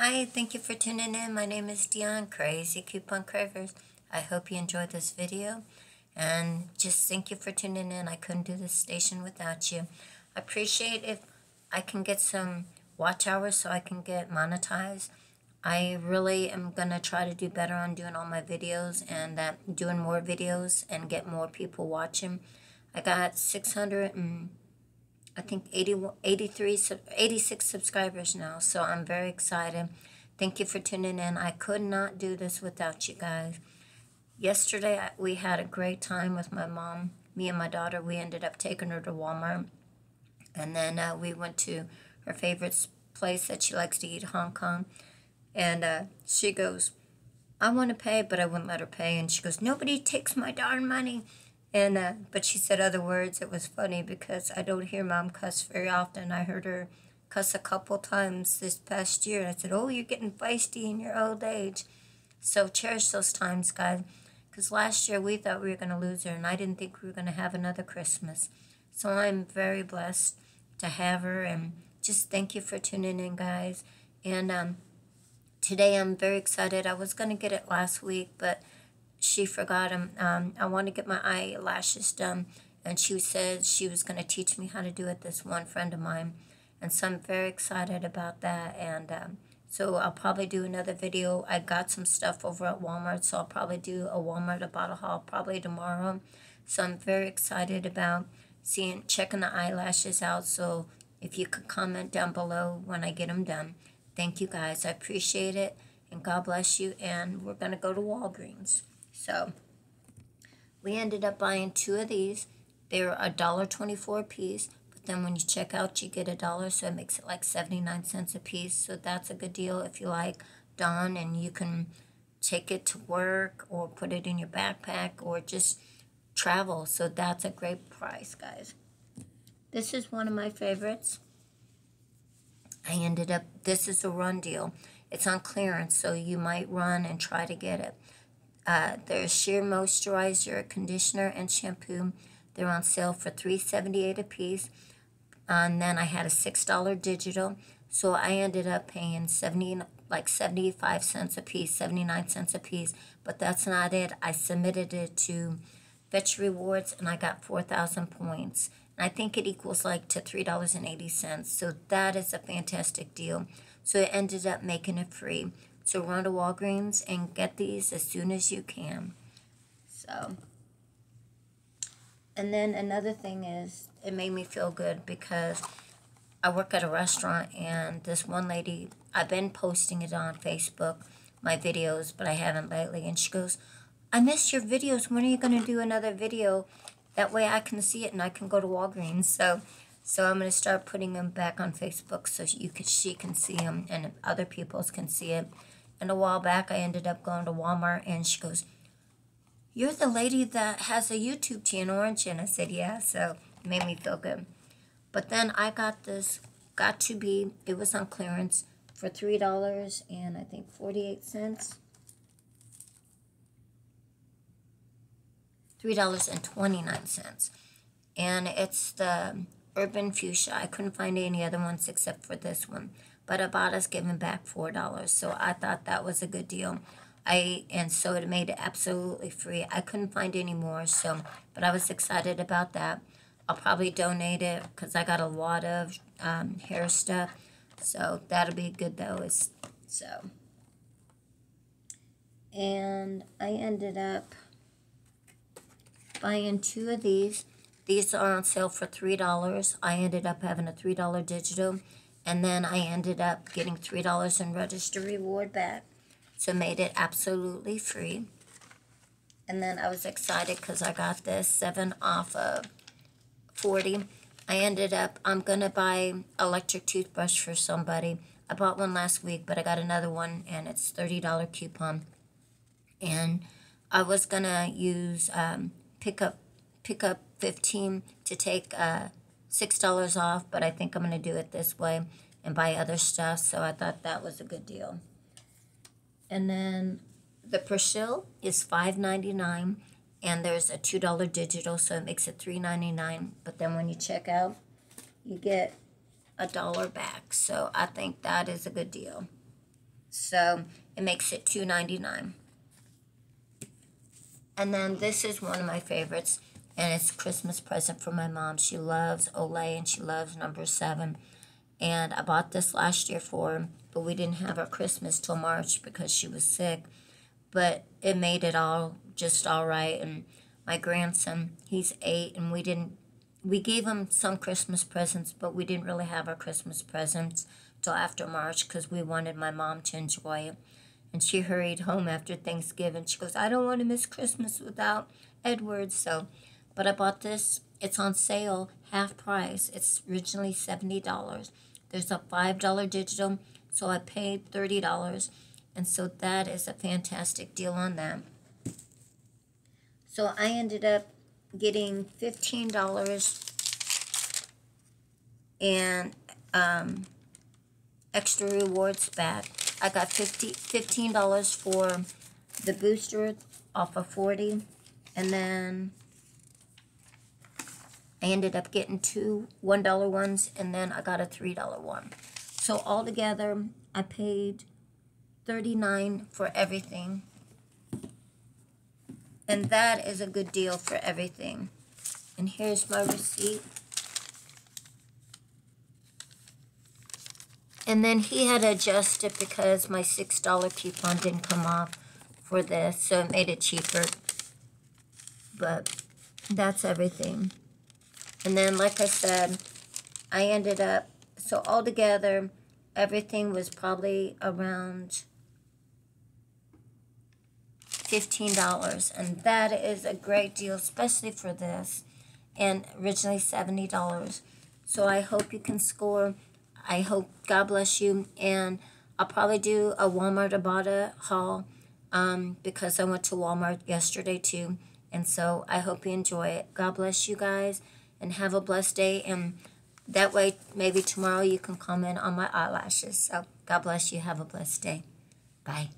Hi, thank you for tuning in. My name is Dion, Crazy Coupon Cravers. I hope you enjoyed this video. And just thank you for tuning in. I couldn't do this station without you. I appreciate if I can get some watch hours so I can get monetized. I really am going to try to do better on doing all my videos and that doing more videos and get more people watching. I got 600 and I think 80, 83, 86 subscribers now, so I'm very excited. Thank you for tuning in. I could not do this without you guys. Yesterday, we had a great time with my mom. Me and my daughter, we ended up taking her to Walmart. And then uh, we went to her favorite place that she likes to eat, Hong Kong. And uh, she goes, I want to pay, but I wouldn't let her pay. And she goes, nobody takes my darn money. And uh, but she said other words. It was funny because I don't hear mom cuss very often. I heard her cuss a couple times this past year. And I said, "Oh, you're getting feisty in your old age." So cherish those times, guys. Because last year we thought we were going to lose her, and I didn't think we were going to have another Christmas. So I'm very blessed to have her, and just thank you for tuning in, guys. And um, today I'm very excited. I was going to get it last week, but she forgot them. Um, I want to get my eyelashes done, and she said she was going to teach me how to do it. This one friend of mine, and so I'm very excited about that. And um, so I'll probably do another video. I got some stuff over at Walmart, so I'll probably do a Walmart Ibotta haul probably tomorrow. So I'm very excited about seeing checking the eyelashes out. So if you could comment down below when I get them done. Thank you guys. I appreciate it. And God bless you. And we're going to go to Walgreens. So we ended up buying two of these. They're a dollar twenty-four a piece, but then when you check out, you get a dollar, so it makes it like 79 cents a piece. So that's a good deal if you like Dawn, and you can take it to work or put it in your backpack or just travel. So that's a great price, guys. This is one of my favorites. I ended up, this is a run deal. It's on clearance, so you might run and try to get it. Uh, there's Shea moisturizer, conditioner, and shampoo. They're on sale for $3.78 a piece. And then I had a $6 digital. So I ended up paying 70 like 75 cents a piece, 79 cents a piece. But that's not it. I submitted it to Fetch Rewards and I got 4,000 points. And I think it equals like to $3.80. So that is a fantastic deal. So it ended up making it free. So run to Walgreens and get these as soon as you can. So, and then another thing is, it made me feel good because I work at a restaurant and this one lady, I've been posting it on Facebook, my videos, but I haven't lately. And she goes, I missed your videos. When are you going to do another video? That way I can see it and I can go to Walgreens. So, so I'm going to start putting them back on Facebook so you can, she can see them and other people can see it. And a while back, I ended up going to Walmart, and she goes, You're the lady that has a YouTube channel, aren't you? And I said, Yeah, so it made me feel good. But then I got this, got to be, it was on clearance for $3 and I think 48 cents. $3.29. And it's the Urban Fuchsia. I couldn't find any other ones except for this one but Ibotta's giving back four dollars. So I thought that was a good deal. I and so it made it absolutely free. I couldn't find any more, so but I was excited about that. I'll probably donate it because I got a lot of um, hair stuff, so that'll be good though. It's so. And I ended up buying two of these. These are on sale for $3. I ended up having a $3 digital and then I ended up getting $3 in register reward back. So made it absolutely free. And then I was excited because I got this 7 off of 40. I ended up, I'm going to buy electric toothbrush for somebody. I bought one last week, but I got another one, and it's $30 coupon. And I was going to use um, pick up, pick up 15 to take uh, $6 off, but I think I'm going to do it this way and buy other stuff, so I thought that was a good deal. And then the Persil is $5.99, and there's a $2 digital, so it makes it $3.99. But then when you check out, you get a dollar back, so I think that is a good deal. So it makes it $2.99. And then this is one of my favorites, and it's Christmas present for my mom. She loves Olay and she loves number seven. And I bought this last year for her, but we didn't have our Christmas till March because she was sick. But it made it all just all right. And my grandson, he's eight, and we didn't, we gave him some Christmas presents, but we didn't really have our Christmas presents till after March because we wanted my mom to enjoy it. And she hurried home after Thanksgiving. She goes, I don't want to miss Christmas without Edward. So, but I bought this. It's on sale, half price. It's originally $70. There's a $5 digital, so I paid $30. And so that is a fantastic deal on that. So I ended up getting $15 and um, extra rewards back. I got 50, $15 for the booster off of 40 and then I ended up getting two $1 ones and then I got a $3 one. So altogether I paid 39 for everything. And that is a good deal for everything. And here's my receipt. And then he had to adjust it because my $6 coupon didn't come off for this, so it made it cheaper. But that's everything. And then, like I said, I ended up, so altogether, everything was probably around $15. And that is a great deal, especially for this. And originally $70. So I hope you can score I hope God bless you. And I'll probably do a Walmart Ibotta haul um, because I went to Walmart yesterday too. And so I hope you enjoy it. God bless you guys and have a blessed day. And that way, maybe tomorrow you can comment on my eyelashes. So God bless you. Have a blessed day. Bye.